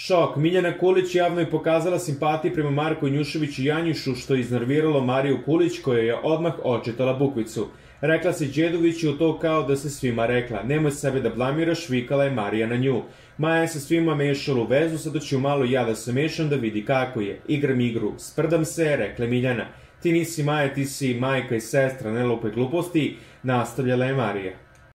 Šok. Miljana Kulić javno je pokazala simpatije prema Marku Njuševiću Janjušu, što je iznerviralo Mariju Kulić, koja je odmah očitala bukvicu. Rekla se Đedoviću to kao da se svima rekla. Nemoj sebe da blamiraš, vikala je Marija na nju. Maja je se svima mešala u vezu, sada ću malo ja da se mešam da vidi kako je. Igram igru. Sprdam se, rekla Miljana. Ti nisi Maja, ti si majka i sestra, ne lupe gluposti, nastavljala je Marija.